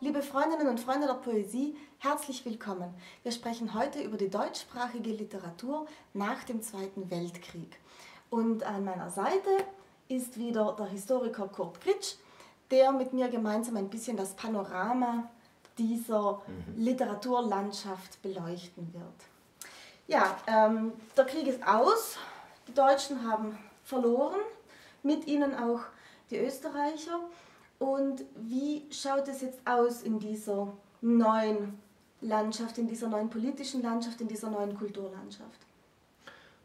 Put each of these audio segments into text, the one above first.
Liebe Freundinnen und Freunde der Poesie, herzlich willkommen. Wir sprechen heute über die deutschsprachige Literatur nach dem Zweiten Weltkrieg. Und an meiner Seite ist wieder der Historiker Kurt Kritsch, der mit mir gemeinsam ein bisschen das Panorama dieser mhm. Literaturlandschaft beleuchten wird. Ja, ähm, der Krieg ist aus, die Deutschen haben verloren, mit ihnen auch die Österreicher. Und wie schaut es jetzt aus in dieser neuen Landschaft, in dieser neuen politischen Landschaft, in dieser neuen Kulturlandschaft?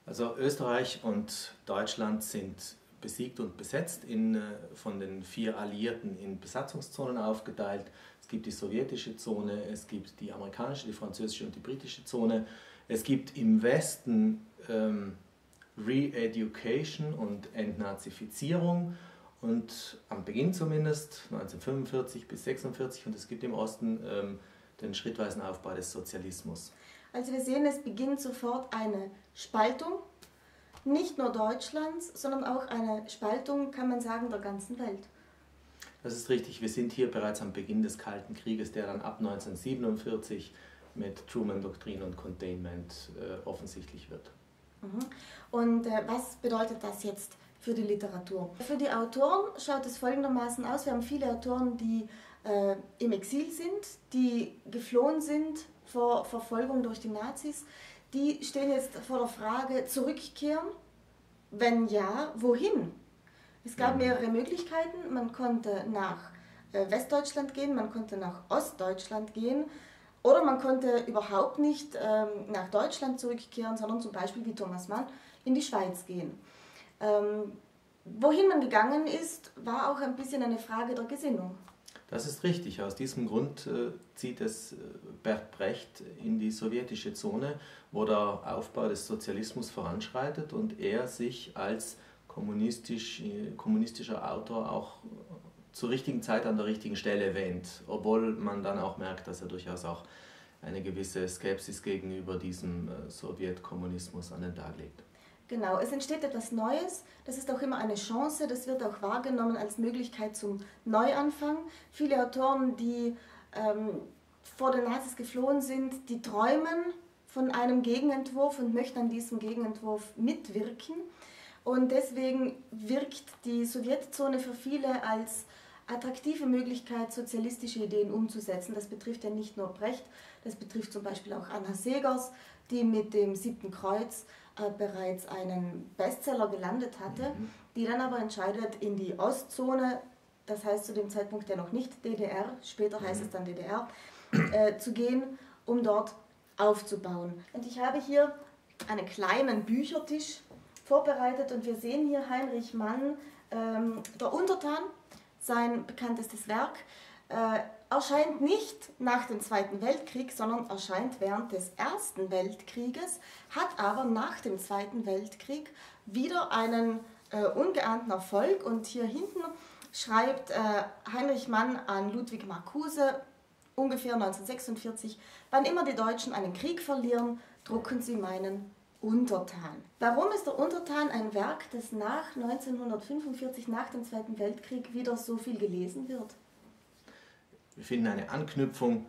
Also Österreich und Deutschland sind besiegt und besetzt, in, äh, von den vier Alliierten in Besatzungszonen aufgeteilt. Es gibt die sowjetische Zone, es gibt die amerikanische, die französische und die britische Zone. Es gibt im Westen ähm, Re-Education und Entnazifizierung und am Beginn zumindest 1945 bis 1946 und es gibt im Osten ähm, den schrittweisen Aufbau des Sozialismus. Also wir sehen, es beginnt sofort eine Spaltung, nicht nur Deutschlands, sondern auch eine Spaltung, kann man sagen, der ganzen Welt. Das ist richtig. Wir sind hier bereits am Beginn des Kalten Krieges, der dann ab 1947 mit Truman-Doktrin und Containment äh, offensichtlich wird. Mhm. Und äh, was bedeutet das jetzt für die Literatur? Für die Autoren schaut es folgendermaßen aus. Wir haben viele Autoren, die äh, im Exil sind, die geflohen sind vor Verfolgung durch die Nazis. Die stehen jetzt vor der Frage, zurückkehren? Wenn ja, wohin? Es gab mhm. mehrere Möglichkeiten. Man konnte nach äh, Westdeutschland gehen, man konnte nach Ostdeutschland gehen oder man konnte überhaupt nicht ähm, nach Deutschland zurückkehren, sondern zum Beispiel wie Thomas Mann in die Schweiz gehen. Ähm, wohin man gegangen ist, war auch ein bisschen eine Frage der Gesinnung. Das ist richtig. Aus diesem Grund äh, zieht es äh, Bert Brecht in die sowjetische Zone, wo der Aufbau des Sozialismus voranschreitet und er sich als kommunistisch, äh, kommunistischer Autor auch zur richtigen Zeit an der richtigen Stelle wähnt, obwohl man dann auch merkt, dass er durchaus auch eine gewisse Skepsis gegenüber diesem äh, Sowjetkommunismus an den Tag legt. Genau, es entsteht etwas Neues, das ist auch immer eine Chance, das wird auch wahrgenommen als Möglichkeit zum Neuanfang. Viele Autoren, die ähm, vor den Nazis geflohen sind, die träumen von einem Gegenentwurf und möchten an diesem Gegenentwurf mitwirken. Und deswegen wirkt die Sowjetzone für viele als attraktive Möglichkeit, sozialistische Ideen umzusetzen. Das betrifft ja nicht nur Brecht, das betrifft zum Beispiel auch Anna Segers, die mit dem siebten Kreuz äh, bereits einen Bestseller gelandet hatte, mhm. die dann aber entscheidet, in die Ostzone, das heißt zu dem Zeitpunkt ja noch nicht DDR, später heißt mhm. es dann DDR, äh, zu gehen, um dort aufzubauen. Und ich habe hier einen kleinen Büchertisch vorbereitet und wir sehen hier Heinrich Mann, ähm, der Untertan, sein bekanntestes Werk, äh, erscheint nicht nach dem Zweiten Weltkrieg, sondern erscheint während des Ersten Weltkrieges, hat aber nach dem Zweiten Weltkrieg wieder einen äh, ungeahnten Erfolg. Und hier hinten schreibt äh, Heinrich Mann an Ludwig Marcuse ungefähr 1946, wann immer die Deutschen einen Krieg verlieren, drucken sie meinen Untertan. Warum ist der Untertan ein Werk, das nach 1945, nach dem Zweiten Weltkrieg, wieder so viel gelesen wird? Wir finden eine Anknüpfung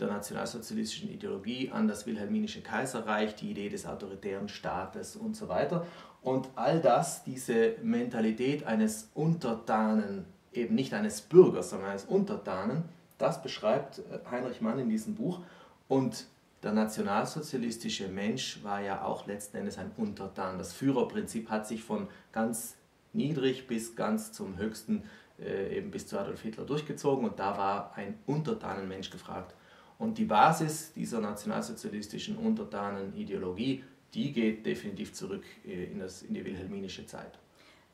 der nationalsozialistischen Ideologie an das wilhelminische Kaiserreich, die Idee des autoritären Staates und so weiter. Und all das, diese Mentalität eines Untertanen, eben nicht eines Bürgers, sondern eines Untertanen, das beschreibt äh, Heinrich Mann in diesem Buch. Und der nationalsozialistische Mensch war ja auch letzten Endes ein Untertan. Das Führerprinzip hat sich von ganz niedrig bis ganz zum höchsten, äh, eben bis zu Adolf Hitler durchgezogen und da war ein Untertanenmensch gefragt. Und die Basis dieser nationalsozialistischen Untertanenideologie, die geht definitiv zurück äh, in, das, in die wilhelminische Zeit.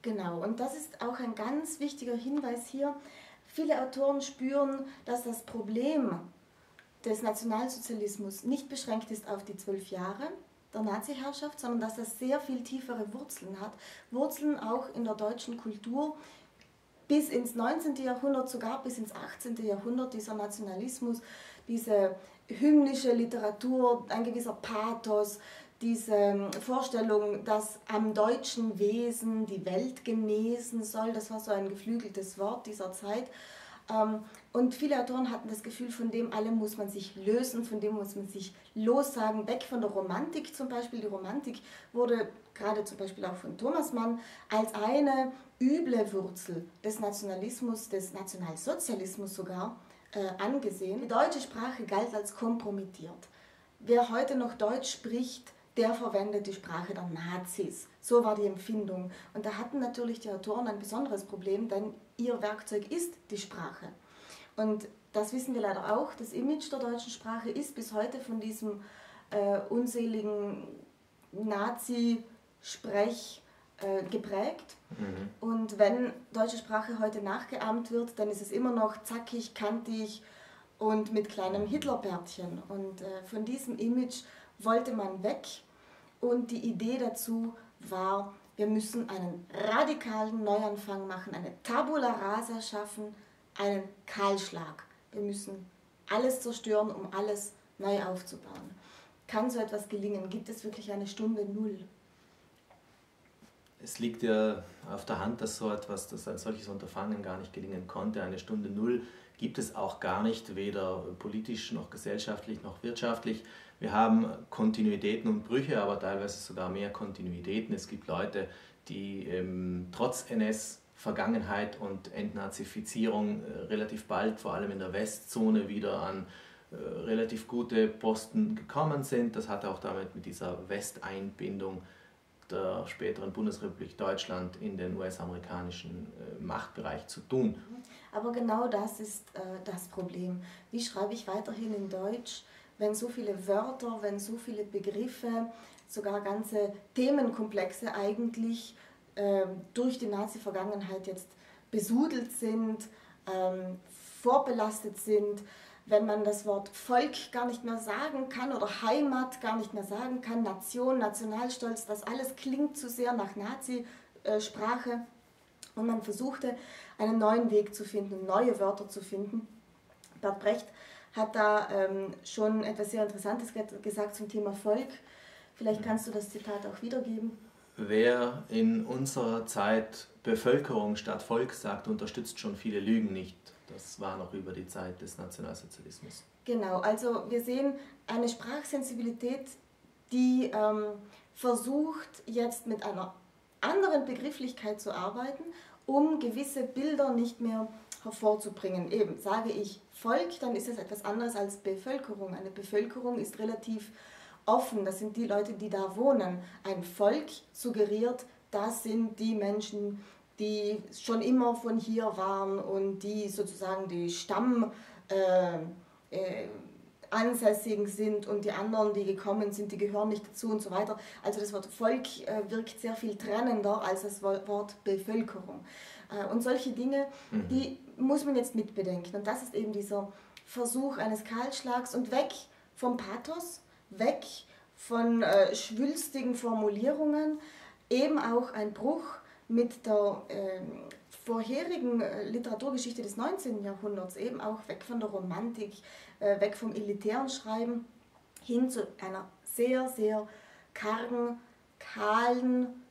Genau, und das ist auch ein ganz wichtiger Hinweis hier. Viele Autoren spüren, dass das Problem des Nationalsozialismus nicht beschränkt ist auf die zwölf Jahre der Nazi-Herrschaft, sondern dass das sehr viel tiefere Wurzeln hat. Wurzeln auch in der deutschen Kultur bis ins 19. Jahrhundert, sogar bis ins 18. Jahrhundert, dieser Nationalismus, diese hymnische Literatur, ein gewisser Pathos, diese Vorstellung, dass am deutschen Wesen die Welt genesen soll, das war so ein geflügeltes Wort dieser Zeit. Ähm, und viele Autoren hatten das Gefühl, von dem allem muss man sich lösen, von dem muss man sich lossagen, weg von der Romantik zum Beispiel. Die Romantik wurde gerade zum Beispiel auch von Thomas Mann als eine üble Wurzel des Nationalismus, des Nationalsozialismus sogar äh, angesehen. Die deutsche Sprache galt als kompromittiert. Wer heute noch Deutsch spricht, der verwendet die Sprache der Nazis. So war die Empfindung. Und da hatten natürlich die Autoren ein besonderes Problem, denn ihr Werkzeug ist die Sprache. Und das wissen wir leider auch. Das Image der deutschen Sprache ist bis heute von diesem äh, unseligen Nazi-Sprech äh, geprägt. Mhm. Und wenn deutsche Sprache heute nachgeahmt wird, dann ist es immer noch zackig, kantig und mit kleinem Hitlerbärtchen. Und äh, von diesem Image wollte man weg. Und die Idee dazu war, wir müssen einen radikalen Neuanfang machen, eine Tabula rasa schaffen, einen Kahlschlag. Wir müssen alles zerstören, um alles neu aufzubauen. Kann so etwas gelingen? Gibt es wirklich eine Stunde Null? Es liegt ja auf der Hand, dass so etwas, dass ein solches Unterfangen gar nicht gelingen konnte. Eine Stunde Null gibt es auch gar nicht, weder politisch noch gesellschaftlich noch wirtschaftlich. Wir haben Kontinuitäten und Brüche, aber teilweise sogar mehr Kontinuitäten. Es gibt Leute, die ähm, trotz NS-Vergangenheit und Entnazifizierung äh, relativ bald, vor allem in der Westzone, wieder an äh, relativ gute Posten gekommen sind. Das hat auch damit mit dieser Westeinbindung der späteren Bundesrepublik Deutschland in den US-amerikanischen äh, Machtbereich zu tun. Aber genau das ist äh, das Problem. Wie schreibe ich weiterhin in Deutsch, wenn so viele Wörter, wenn so viele Begriffe, sogar ganze Themenkomplexe eigentlich äh, durch die Nazi-Vergangenheit jetzt besudelt sind, ähm, vorbelastet sind, wenn man das Wort Volk gar nicht mehr sagen kann oder Heimat gar nicht mehr sagen kann, Nation, Nationalstolz, das alles klingt zu sehr nach Nazi-Sprache. Und man versuchte, einen neuen Weg zu finden, neue Wörter zu finden. Bert Brecht hat da ähm, schon etwas sehr Interessantes gesagt zum Thema Volk. Vielleicht kannst du das Zitat auch wiedergeben. Wer in unserer Zeit Bevölkerung statt Volk sagt, unterstützt schon viele Lügen nicht. Das war noch über die Zeit des Nationalsozialismus. Genau, also wir sehen eine Sprachsensibilität, die ähm, versucht jetzt mit einer anderen Begrifflichkeit zu arbeiten, um gewisse Bilder nicht mehr hervorzubringen. Eben, sage ich Volk, dann ist es etwas anderes als Bevölkerung. Eine Bevölkerung ist relativ offen, das sind die Leute, die da wohnen. Ein Volk suggeriert, das sind die Menschen, die schon immer von hier waren und die sozusagen die Stamm äh, äh, Ansässigen sind und die anderen, die gekommen sind, die gehören nicht dazu und so weiter. Also das Wort Volk äh, wirkt sehr viel trennender als das Wort Bevölkerung. Äh, und solche Dinge, mhm. die muss man jetzt mitbedenken. Und das ist eben dieser Versuch eines Kahlschlags und weg vom Pathos, weg von äh, schwülstigen Formulierungen, eben auch ein Bruch mit der äh, vorherigen äh, Literaturgeschichte des 19. Jahrhunderts, eben auch weg von der Romantik, äh, weg vom elitären Schreiben, hin zu einer sehr, sehr kargen, kahlen,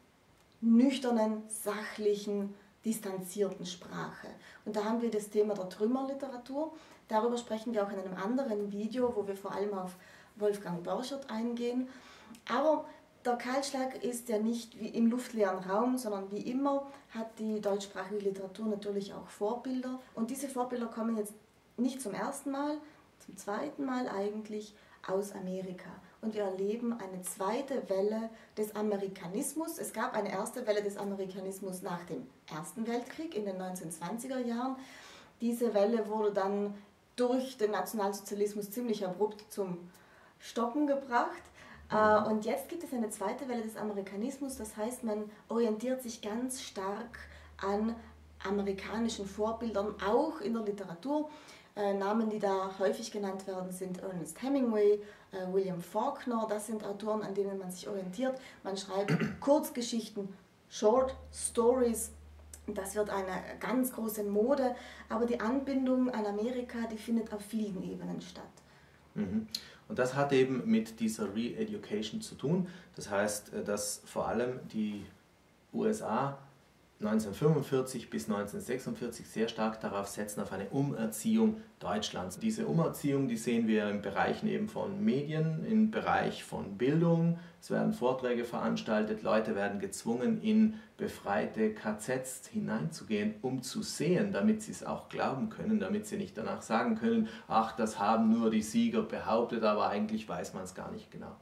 nüchternen, sachlichen, distanzierten Sprache. Und da haben wir das Thema der Trümmerliteratur. Darüber sprechen wir auch in einem anderen Video, wo wir vor allem auf Wolfgang Borchert eingehen. Aber der Kahlschlag ist ja nicht wie im luftleeren Raum, sondern wie immer hat die deutschsprachige Literatur natürlich auch Vorbilder. Und diese Vorbilder kommen jetzt nicht zum ersten Mal, zum zweiten Mal eigentlich aus Amerika. Und wir erleben eine zweite Welle des Amerikanismus. Es gab eine erste Welle des Amerikanismus nach dem Ersten Weltkrieg in den 1920er Jahren. Diese Welle wurde dann durch den Nationalsozialismus ziemlich abrupt zum Stoppen gebracht. Äh, und jetzt gibt es eine zweite Welle des Amerikanismus, das heißt, man orientiert sich ganz stark an amerikanischen Vorbildern, auch in der Literatur. Äh, Namen, die da häufig genannt werden, sind Ernest Hemingway, äh, William Faulkner. Das sind Autoren, an denen man sich orientiert. Man schreibt Kurzgeschichten, Short Stories. Das wird eine ganz große Mode, aber die Anbindung an Amerika, die findet auf vielen Ebenen statt. Mhm. Und das hat eben mit dieser Re-Education zu tun. Das heißt, äh, dass vor allem die USA 1945 bis 1946 sehr stark darauf setzen, auf eine Umerziehung Deutschlands. Diese Umerziehung, die sehen wir im Bereich eben von Medien, im Bereich von Bildung. Es werden Vorträge veranstaltet, Leute werden gezwungen, in befreite KZs hineinzugehen, um zu sehen, damit sie es auch glauben können, damit sie nicht danach sagen können, ach, das haben nur die Sieger behauptet, aber eigentlich weiß man es gar nicht genau.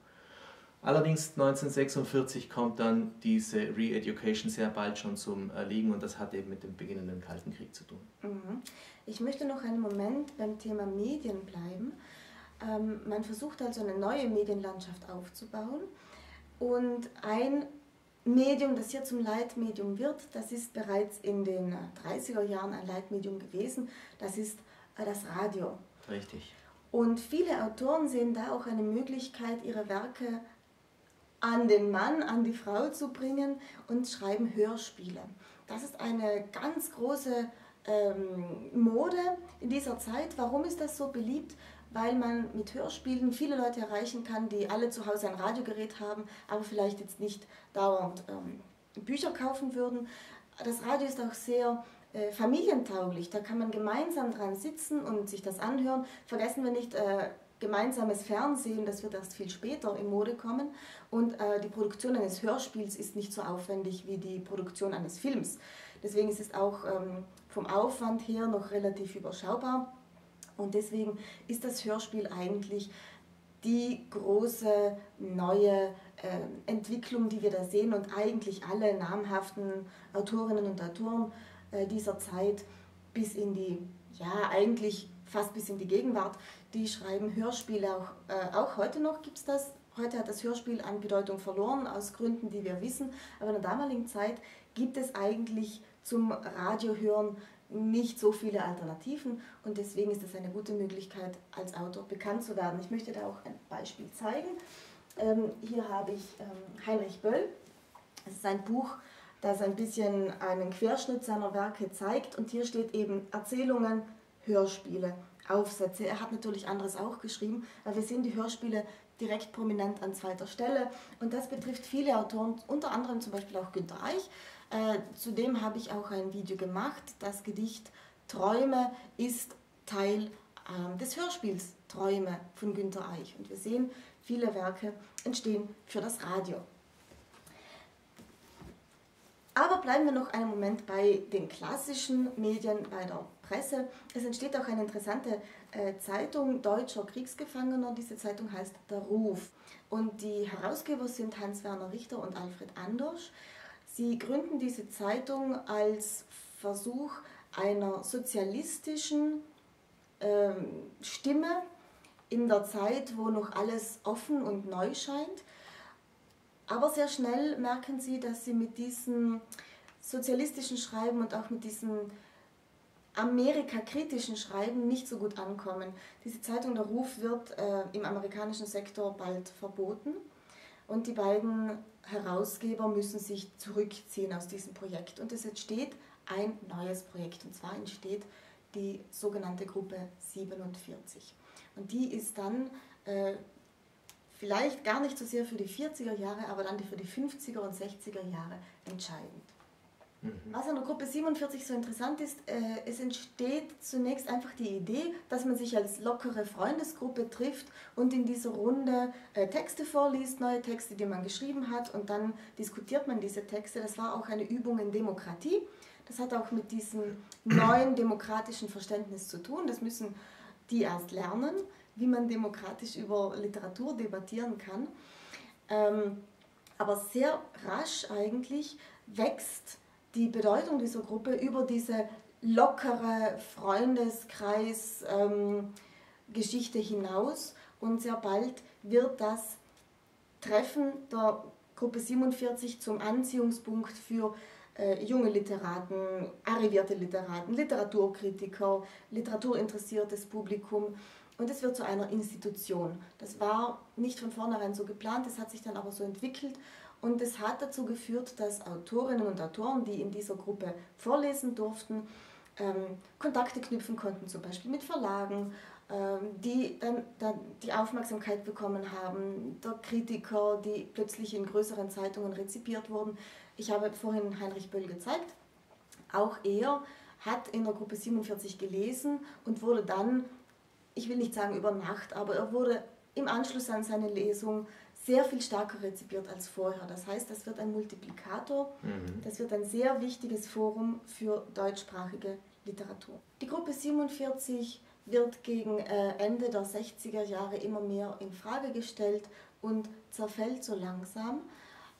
Allerdings 1946 kommt dann diese Re-Education sehr bald schon zum Erliegen und das hat eben mit dem beginnenden Kalten Krieg zu tun. Mhm. Ich möchte noch einen Moment beim Thema Medien bleiben. Ähm, man versucht also eine neue Medienlandschaft aufzubauen und ein Medium, das hier zum Leitmedium wird, das ist bereits in den 30er Jahren ein Leitmedium gewesen, das ist äh, das Radio. Richtig. Und viele Autoren sehen da auch eine Möglichkeit, ihre Werke an den Mann, an die Frau zu bringen und schreiben Hörspiele. Das ist eine ganz große ähm, Mode in dieser Zeit. Warum ist das so beliebt? Weil man mit Hörspielen viele Leute erreichen kann, die alle zu Hause ein Radiogerät haben, aber vielleicht jetzt nicht dauernd ähm, Bücher kaufen würden. Das Radio ist auch sehr äh, familientauglich. Da kann man gemeinsam dran sitzen und sich das anhören. Vergessen wir nicht, äh, gemeinsames Fernsehen, das wird erst viel später in Mode kommen. Und äh, die Produktion eines Hörspiels ist nicht so aufwendig wie die Produktion eines Films. Deswegen ist es auch ähm, vom Aufwand her noch relativ überschaubar. Und deswegen ist das Hörspiel eigentlich die große neue äh, Entwicklung, die wir da sehen. Und eigentlich alle namhaften Autorinnen und Autoren äh, dieser Zeit bis in die, ja, eigentlich fast bis in die Gegenwart, die schreiben Hörspiele auch, äh, auch heute noch gibt es das. Heute hat das Hörspiel an Bedeutung verloren, aus Gründen, die wir wissen. Aber in der damaligen Zeit gibt es eigentlich zum Radiohören nicht so viele Alternativen und deswegen ist es eine gute Möglichkeit, als Autor bekannt zu werden. Ich möchte da auch ein Beispiel zeigen. Ähm, hier habe ich ähm, Heinrich Böll. Es ist ein Buch, das ein bisschen einen Querschnitt seiner Werke zeigt und hier steht eben Erzählungen, Hörspiele. Aufsätze. Er hat natürlich anderes auch geschrieben, aber wir sehen die Hörspiele direkt prominent an zweiter Stelle und das betrifft viele Autoren, unter anderem zum Beispiel auch Günter Eich. Äh, zudem habe ich auch ein Video gemacht. Das Gedicht Träume ist Teil äh, des Hörspiels Träume von Günter Eich und wir sehen, viele Werke entstehen für das Radio. Aber bleiben wir noch einen Moment bei den klassischen Medien, bei der Presse. Es entsteht auch eine interessante äh, Zeitung deutscher Kriegsgefangener. Diese Zeitung heißt Der Ruf. Und die Herausgeber sind Hans-Werner Richter und Alfred Andersch. Sie gründen diese Zeitung als Versuch einer sozialistischen ähm, Stimme in der Zeit, wo noch alles offen und neu scheint. Aber sehr schnell merken sie, dass sie mit diesem sozialistischen Schreiben und auch mit diesem Amerika-kritischen Schreiben nicht so gut ankommen. Diese Zeitung Der Ruf wird äh, im amerikanischen Sektor bald verboten und die beiden Herausgeber müssen sich zurückziehen aus diesem Projekt. Und es entsteht ein neues Projekt und zwar entsteht die sogenannte Gruppe 47. Und die ist dann äh, vielleicht gar nicht so sehr für die 40er Jahre, aber dann für die 50er und 60er Jahre entscheidend. Mhm. Was an der Gruppe 47 so interessant ist, äh, es entsteht zunächst einfach die Idee, dass man sich als lockere Freundesgruppe trifft und in dieser Runde äh, Texte vorliest, neue Texte, die man geschrieben hat und dann diskutiert man diese Texte. Das war auch eine Übung in Demokratie. Das hat auch mit diesem neuen demokratischen Verständnis zu tun. Das müssen die erst lernen, wie man demokratisch über Literatur debattieren kann. Ähm, aber sehr rasch eigentlich wächst die Bedeutung dieser Gruppe über diese lockere Freundeskreis-Geschichte ähm, hinaus. Und sehr bald wird das Treffen der Gruppe 47 zum Anziehungspunkt für äh, junge Literaten, arrivierte Literaten, Literaturkritiker, literaturinteressiertes Publikum und es wird zu einer Institution. Das war nicht von vornherein so geplant, es hat sich dann aber so entwickelt und es hat dazu geführt, dass Autorinnen und Autoren, die in dieser Gruppe vorlesen durften, ähm, Kontakte knüpfen konnten, zum Beispiel mit Verlagen, ähm, die dann, dann die Aufmerksamkeit bekommen haben, der Kritiker, die plötzlich in größeren Zeitungen rezipiert wurden. Ich habe vorhin Heinrich Böll gezeigt. Auch er hat in der Gruppe 47 gelesen und wurde dann, ich will nicht sagen über Nacht, aber er wurde im Anschluss an seine Lesung sehr viel stärker rezipiert als vorher. Das heißt, das wird ein Multiplikator, mhm. das wird ein sehr wichtiges Forum für deutschsprachige Literatur. Die Gruppe 47 wird gegen äh, Ende der 60er Jahre immer mehr in Frage gestellt und zerfällt so langsam,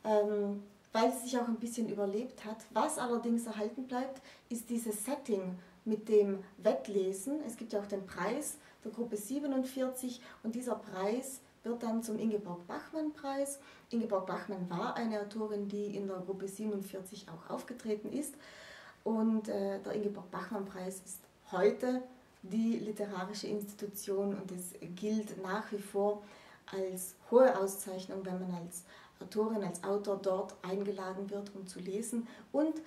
ähm, weil sie sich auch ein bisschen überlebt hat. Was allerdings erhalten bleibt, ist dieses Setting mit dem Wettlesen. Es gibt ja auch den Preis der Gruppe 47 und dieser Preis wird dann zum Ingeborg-Bachmann-Preis. Ingeborg Bachmann war eine Autorin, die in der Gruppe 47 auch aufgetreten ist. Und äh, der Ingeborg-Bachmann-Preis ist heute die literarische Institution und es gilt nach wie vor als hohe Auszeichnung, wenn man als Autorin, als Autor dort eingeladen wird, um zu lesen und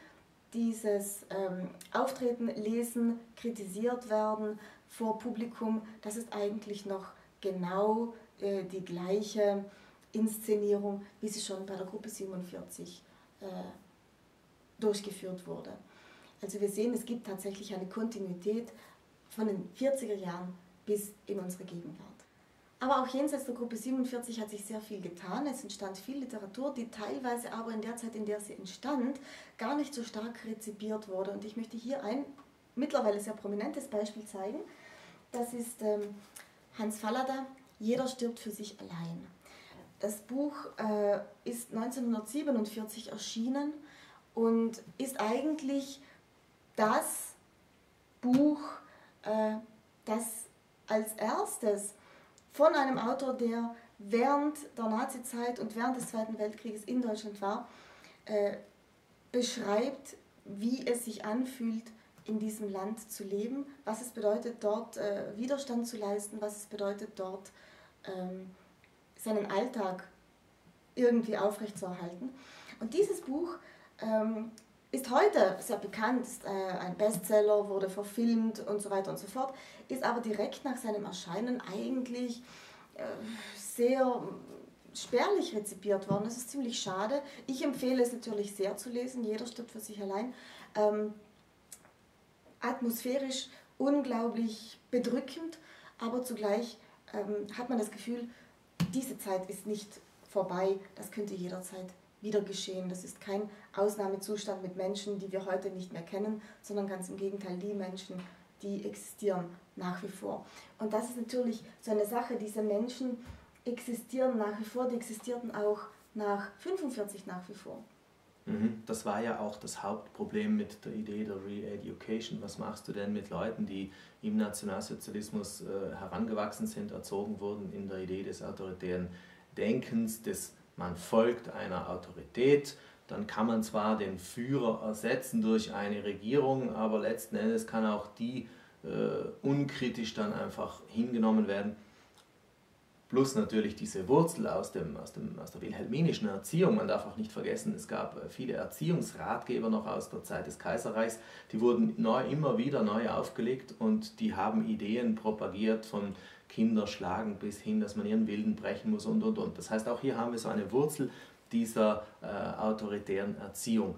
dieses ähm, Auftreten, Lesen, kritisiert werden vor Publikum, das ist eigentlich noch genau äh, die gleiche Inszenierung, wie sie schon bei der Gruppe 47 äh, durchgeführt wurde. Also wir sehen, es gibt tatsächlich eine Kontinuität von den 40er Jahren bis in unsere Gegenwart. Aber auch jenseits der Gruppe 47 hat sich sehr viel getan. Es entstand viel Literatur, die teilweise aber in der Zeit, in der sie entstand, gar nicht so stark rezipiert wurde. Und ich möchte hier ein mittlerweile sehr prominentes Beispiel zeigen. Das ist ähm, Hans Fallada, Jeder stirbt für sich allein. Das Buch äh, ist 1947 erschienen und ist eigentlich das Buch, äh, das als erstes von einem Autor, der während der Nazizeit und während des Zweiten Weltkrieges in Deutschland war, äh, beschreibt, wie es sich anfühlt, in diesem Land zu leben, was es bedeutet, dort äh, Widerstand zu leisten, was es bedeutet, dort ähm, seinen Alltag irgendwie aufrechtzuerhalten. Und dieses Buch ähm, ist heute sehr bekannt, ist äh, ein Bestseller, wurde verfilmt und so weiter und so fort, ist aber direkt nach seinem Erscheinen eigentlich äh, sehr spärlich rezipiert worden. Das ist ziemlich schade. Ich empfehle es natürlich sehr zu lesen, jeder stirbt für sich allein. Ähm, atmosphärisch unglaublich bedrückend, aber zugleich ähm, hat man das Gefühl, diese Zeit ist nicht vorbei, das könnte jederzeit wieder geschehen. Das ist kein Ausnahmezustand mit Menschen, die wir heute nicht mehr kennen, sondern ganz im Gegenteil, die Menschen, die existieren nach wie vor. Und das ist natürlich so eine Sache, diese Menschen existieren nach wie vor, die existierten auch nach 45 nach wie vor. Mhm. Das war ja auch das Hauptproblem mit der Idee der Re-Education. Was machst du denn mit Leuten, die im Nationalsozialismus äh, herangewachsen sind, erzogen wurden in der Idee des autoritären Denkens, des man folgt einer Autorität, dann kann man zwar den Führer ersetzen durch eine Regierung, aber letzten Endes kann auch die äh, unkritisch dann einfach hingenommen werden. Plus natürlich diese Wurzel aus, dem, aus, dem, aus der wilhelminischen Erziehung. Man darf auch nicht vergessen, es gab äh, viele Erziehungsratgeber noch aus der Zeit des Kaiserreichs, die wurden neu, immer wieder neu aufgelegt und die haben Ideen propagiert von Kinder schlagen bis hin, dass man ihren Willen brechen muss und und und. Das heißt, auch hier haben wir so eine Wurzel dieser äh, autoritären Erziehung.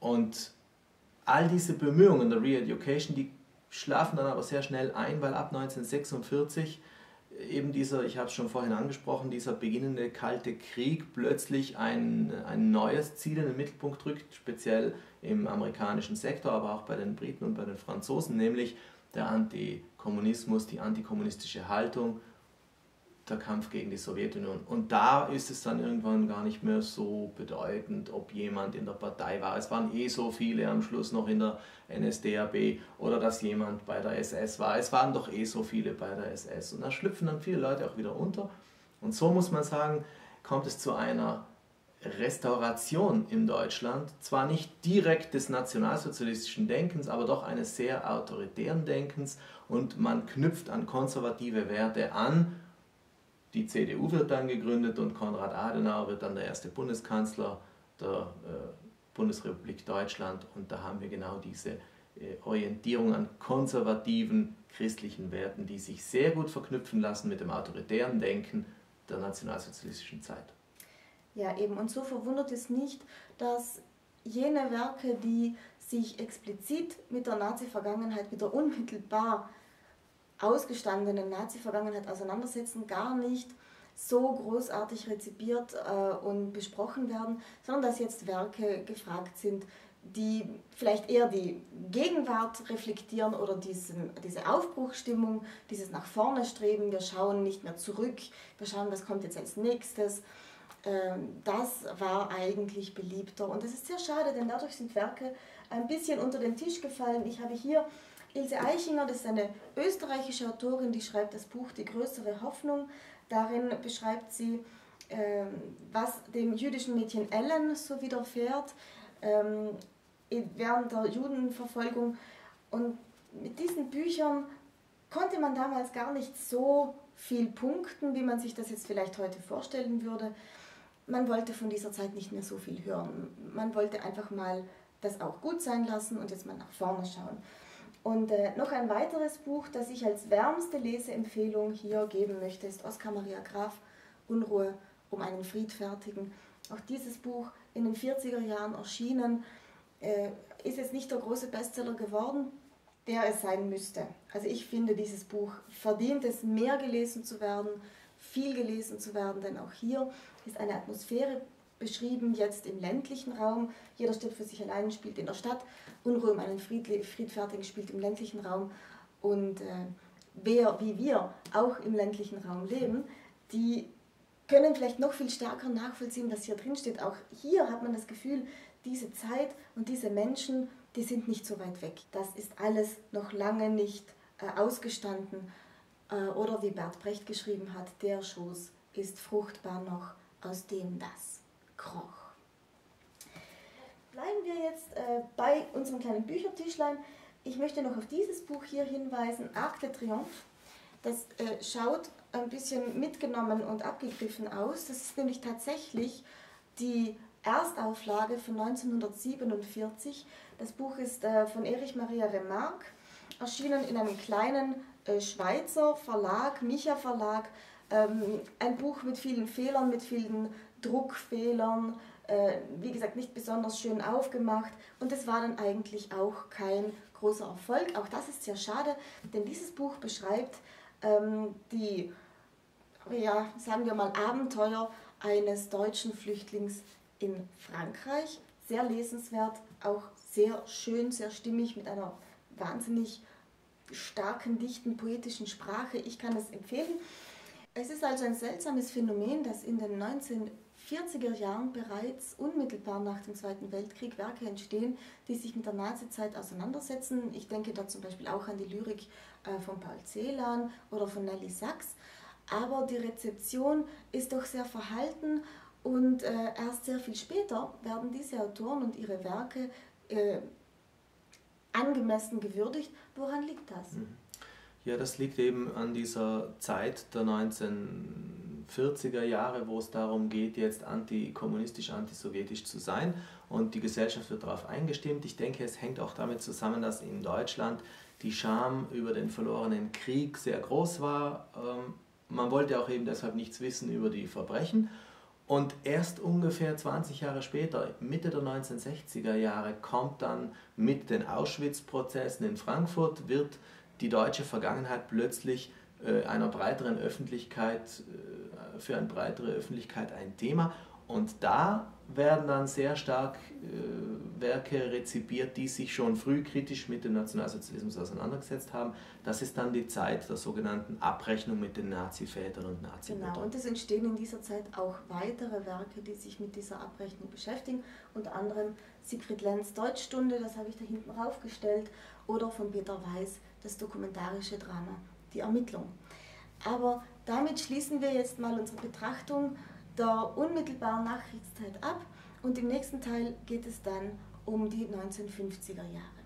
Und all diese Bemühungen der Re-Education, die schlafen dann aber sehr schnell ein, weil ab 1946 eben dieser, ich habe es schon vorhin angesprochen, dieser beginnende Kalte Krieg plötzlich ein, ein neues Ziel in den Mittelpunkt rückt, speziell im amerikanischen Sektor, aber auch bei den Briten und bei den Franzosen, nämlich der Antikommunismus, die antikommunistische Haltung, der Kampf gegen die Sowjetunion. Und da ist es dann irgendwann gar nicht mehr so bedeutend, ob jemand in der Partei war. Es waren eh so viele am Schluss noch in der NSDAP oder dass jemand bei der SS war. Es waren doch eh so viele bei der SS. Und da schlüpfen dann viele Leute auch wieder unter. Und so muss man sagen, kommt es zu einer Restauration in Deutschland, zwar nicht direkt des nationalsozialistischen Denkens, aber doch eines sehr autoritären Denkens und man knüpft an konservative Werte an. Die CDU wird dann gegründet und Konrad Adenauer wird dann der erste Bundeskanzler der äh, Bundesrepublik Deutschland und da haben wir genau diese äh, Orientierung an konservativen christlichen Werten, die sich sehr gut verknüpfen lassen mit dem autoritären Denken der nationalsozialistischen Zeit. Ja, eben. Und so verwundert es nicht, dass jene Werke, die sich explizit mit der Nazi-Vergangenheit, mit der unmittelbar ausgestandenen Nazi-Vergangenheit auseinandersetzen, gar nicht so großartig rezipiert äh, und besprochen werden, sondern dass jetzt Werke gefragt sind, die vielleicht eher die Gegenwart reflektieren oder diesen, diese Aufbruchstimmung, dieses nach vorne streben, wir schauen nicht mehr zurück, wir schauen, was kommt jetzt als nächstes. Ähm, das war eigentlich beliebter und das ist sehr schade, denn dadurch sind Werke ein bisschen unter den Tisch gefallen. Ich habe hier Ilse Eichinger, das ist eine österreichische Autorin, die schreibt das Buch Die größere Hoffnung. Darin beschreibt sie, ähm, was dem jüdischen Mädchen Ellen so widerfährt ähm, während der Judenverfolgung. Und mit diesen Büchern konnte man damals gar nicht so viel punkten, wie man sich das jetzt vielleicht heute vorstellen würde. Man wollte von dieser Zeit nicht mehr so viel hören. Man wollte einfach mal das auch gut sein lassen und jetzt mal nach vorne schauen. Und äh, noch ein weiteres Buch, das ich als wärmste Leseempfehlung hier geben möchte, ist Oskar Maria Graf, Unruhe um einen Friedfertigen. Auch dieses Buch in den 40er Jahren erschienen, äh, ist jetzt nicht der große Bestseller geworden, der es sein müsste. Also ich finde, dieses Buch verdient es, mehr gelesen zu werden, viel gelesen zu werden, denn auch hier ist eine Atmosphäre beschrieben, jetzt im ländlichen Raum. Jeder steht für sich allein, spielt in der Stadt. Unruhe um einen Friedfertigen spielt im ländlichen Raum. Und äh, wer wie wir auch im ländlichen Raum leben, die können vielleicht noch viel stärker nachvollziehen, was hier drin steht. Auch hier hat man das Gefühl, diese Zeit und diese Menschen, die sind nicht so weit weg. Das ist alles noch lange nicht äh, ausgestanden. Äh, oder wie Bert Brecht geschrieben hat, der Schoß ist fruchtbar noch, aus dem das kroch. Bleiben wir jetzt äh, bei unserem kleinen Büchertischlein. Ich möchte noch auf dieses Buch hier hinweisen, Arc de Triomphe. Das äh, schaut ein bisschen mitgenommen und abgegriffen aus. Das ist nämlich tatsächlich die Erstauflage von 1947. Das Buch ist äh, von Erich Maria Remarque, erschienen in einem kleinen äh, Schweizer Verlag, Micha Verlag. Ähm, ein Buch mit vielen Fehlern, mit vielen Druckfehlern, äh, wie gesagt, nicht besonders schön aufgemacht und es war dann eigentlich auch kein großer Erfolg. Auch das ist sehr schade, denn dieses Buch beschreibt ähm, die, ja, sagen wir mal, Abenteuer eines deutschen Flüchtlings in Frankreich. Sehr lesenswert, auch sehr schön, sehr stimmig, mit einer wahnsinnig starken, dichten, poetischen Sprache. Ich kann es empfehlen. Es ist also ein seltsames Phänomen, dass in den 19 40er Jahren bereits unmittelbar nach dem Zweiten Weltkrieg Werke entstehen, die sich mit der Nazizeit auseinandersetzen. Ich denke da zum Beispiel auch an die Lyrik äh, von Paul Celan oder von Nelly Sachs. Aber die Rezeption ist doch sehr verhalten und äh, erst sehr viel später werden diese Autoren und ihre Werke äh, angemessen gewürdigt. Woran liegt das? Mhm. Ja, das liegt eben an dieser Zeit der 1940er Jahre, wo es darum geht, jetzt antikommunistisch, antisowjetisch zu sein und die Gesellschaft wird darauf eingestimmt. Ich denke, es hängt auch damit zusammen, dass in Deutschland die Scham über den verlorenen Krieg sehr groß war. Ähm, man wollte auch eben deshalb nichts wissen über die Verbrechen. Und erst ungefähr 20 Jahre später, Mitte der 1960er Jahre, kommt dann mit den Auschwitz-Prozessen in Frankfurt, wird die deutsche Vergangenheit plötzlich äh, einer breiteren Öffentlichkeit, äh, für eine breitere Öffentlichkeit ein Thema. Und da werden dann sehr stark äh, Werke rezipiert, die sich schon früh kritisch mit dem Nationalsozialismus auseinandergesetzt haben. Das ist dann die Zeit der sogenannten Abrechnung mit den Nazi-Vätern und nazi Genau, und es entstehen in dieser Zeit auch weitere Werke, die sich mit dieser Abrechnung beschäftigen. Unter anderem Siegfried Lenz Deutschstunde, das habe ich da hinten raufgestellt, oder von Peter Weiß das dokumentarische Drama Die Ermittlung. Aber damit schließen wir jetzt mal unsere Betrachtung der unmittelbaren Nachkriegszeit ab und im nächsten Teil geht es dann um die 1950er Jahre.